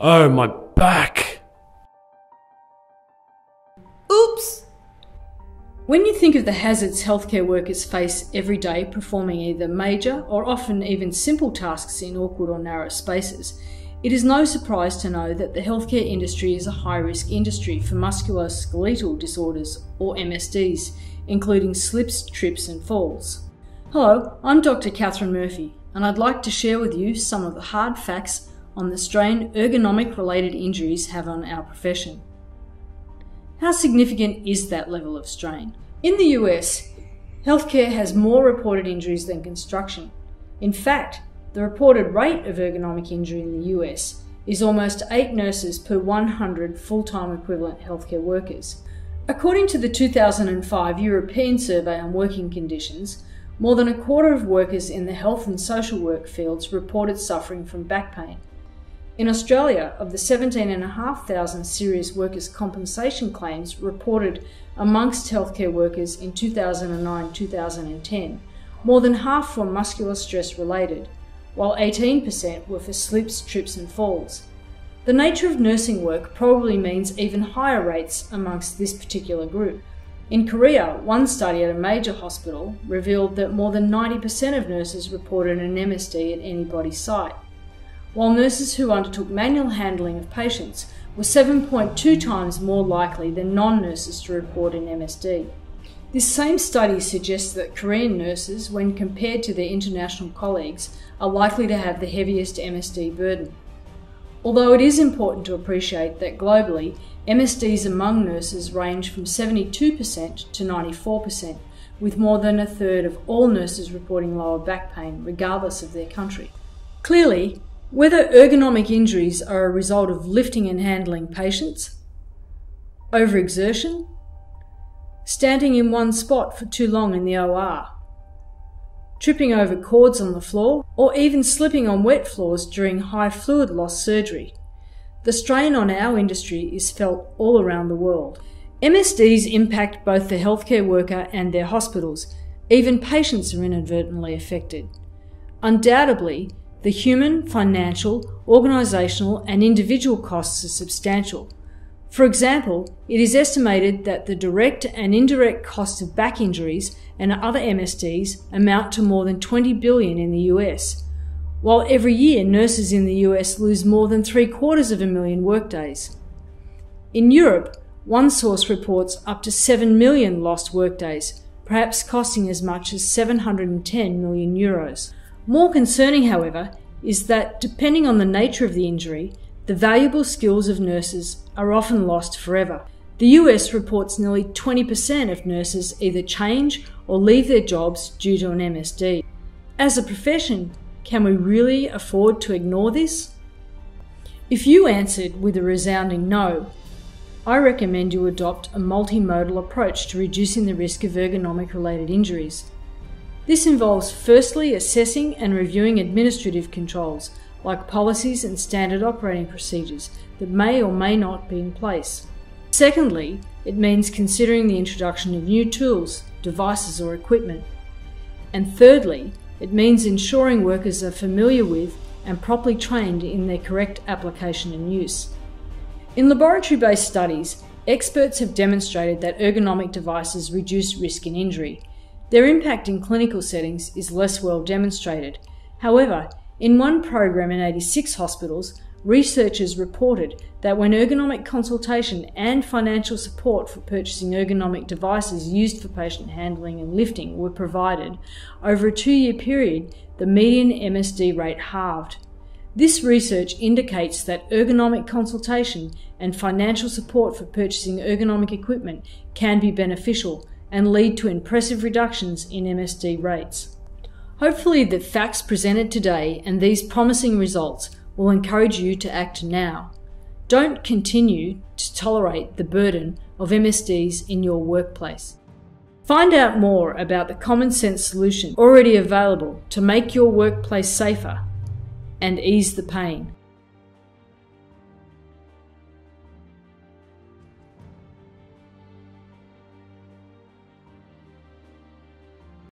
Oh, my back! Oops! When you think of the hazards healthcare workers face every day performing either major or often even simple tasks in awkward or narrow spaces, it is no surprise to know that the healthcare industry is a high risk industry for musculoskeletal disorders, or MSDs, including slips, trips, and falls. Hello, I'm Dr. Catherine Murphy, and I'd like to share with you some of the hard facts on the strain ergonomic related injuries have on our profession. How significant is that level of strain? In the US, healthcare has more reported injuries than construction. In fact, the reported rate of ergonomic injury in the US is almost 8 nurses per 100 full time equivalent healthcare workers. According to the 2005 European Survey on Working Conditions, more than a quarter of workers in the health and social work fields reported suffering from back pain. In Australia, of the 17,500 serious workers' compensation claims reported amongst healthcare workers in 2009 2010, more than half were muscular stress related, while 18% were for slips, trips, and falls. The nature of nursing work probably means even higher rates amongst this particular group. In Korea, one study at a major hospital revealed that more than 90% of nurses reported an MSD at any body site, while nurses who undertook manual handling of patients were 7.2 times more likely than non nurses to report an MSD. This same study suggests that Korean nurses, when compared to their international colleagues, are likely to have the heaviest MSD burden. Although it is important to appreciate that globally, MSDs among nurses range from 72% to 94%, with more than a third of all nurses reporting lower back pain, regardless of their country. Clearly, whether ergonomic injuries are a result of lifting and handling patients, overexertion, standing in one spot for too long in the OR, tripping over cords on the floor, or even slipping on wet floors during high fluid loss surgery. The strain on our industry is felt all around the world. MSDs impact both the healthcare worker and their hospitals. Even patients are inadvertently affected. Undoubtedly, the human, financial, organisational, and individual costs are substantial. For example, it is estimated that the direct and indirect costs of back injuries and other MSDs amount to more than 20 billion in the US, while every year nurses in the US lose more than three quarters of a million workdays. In Europe, one source reports up to 7 million lost workdays, perhaps costing as much as 710 million euros. More concerning, however, is that depending on the nature of the injury, the valuable skills of nurses are often lost forever. The US reports nearly 20% of nurses either change or leave their jobs due to an MSD. As a profession, can we really afford to ignore this? If you answered with a resounding no, I recommend you adopt a multimodal approach to reducing the risk of ergonomic related injuries. This involves firstly assessing and reviewing administrative controls like policies and standard operating procedures that may or may not be in place. Secondly, it means considering the introduction of new tools, devices, or equipment. And thirdly, it means ensuring workers are familiar with and properly trained in their correct application and use. In laboratory based studies, experts have demonstrated that ergonomic devices reduce risk and injury. Their impact in clinical settings is less well demonstrated. However, in one program in 86 hospitals, researchers reported that when ergonomic consultation and financial support for purchasing ergonomic devices used for patient handling and lifting were provided, over a two year period, the median MSD rate halved. This research indicates that ergonomic consultation and financial support for purchasing ergonomic equipment can be beneficial and lead to impressive reductions in MSD rates. Hopefully, the facts presented today and these promising results will encourage you to act now. Don't continue to tolerate the burden of MSDs in your workplace. Find out more about the common sense solution already available to make your workplace safer and ease the pain.